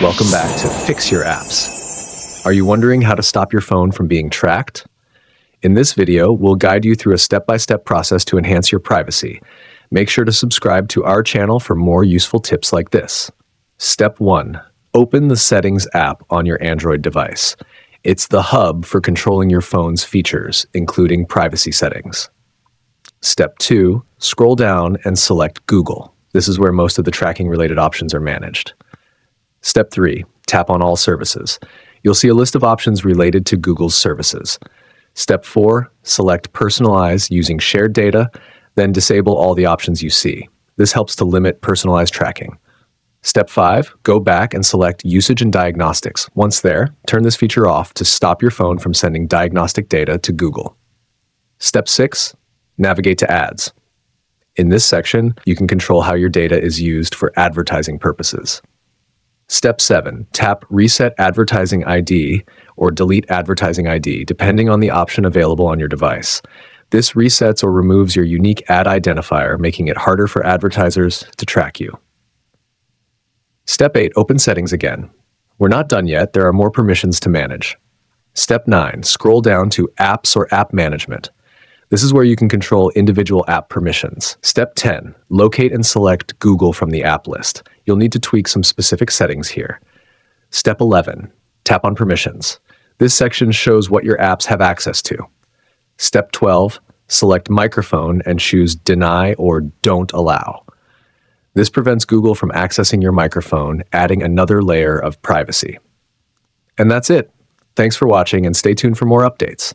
Welcome back to Fix Your Apps. Are you wondering how to stop your phone from being tracked? In this video, we'll guide you through a step-by-step process to enhance your privacy. Make sure to subscribe to our channel for more useful tips like this. Step 1. Open the Settings app on your Android device. It's the hub for controlling your phone's features, including privacy settings. Step 2. Scroll down and select Google. This is where most of the tracking related options are managed. Step 3. Tap on All Services. You'll see a list of options related to Google's services. Step 4. Select Personalize using shared data, then disable all the options you see. This helps to limit personalized tracking. Step 5. Go back and select Usage and Diagnostics. Once there, turn this feature off to stop your phone from sending diagnostic data to Google. Step 6. Navigate to Ads. In this section, you can control how your data is used for advertising purposes. Step 7. Tap Reset Advertising ID or Delete Advertising ID, depending on the option available on your device. This resets or removes your unique ad identifier, making it harder for advertisers to track you. Step 8. Open Settings again. We're not done yet, there are more permissions to manage. Step 9. Scroll down to Apps or App Management. This is where you can control individual app permissions. Step 10. Locate and select Google from the app list. You'll need to tweak some specific settings here. Step 11. Tap on Permissions. This section shows what your apps have access to. Step 12. Select Microphone and choose Deny or Don't Allow. This prevents Google from accessing your microphone, adding another layer of privacy. And that's it. Thanks for watching and stay tuned for more updates.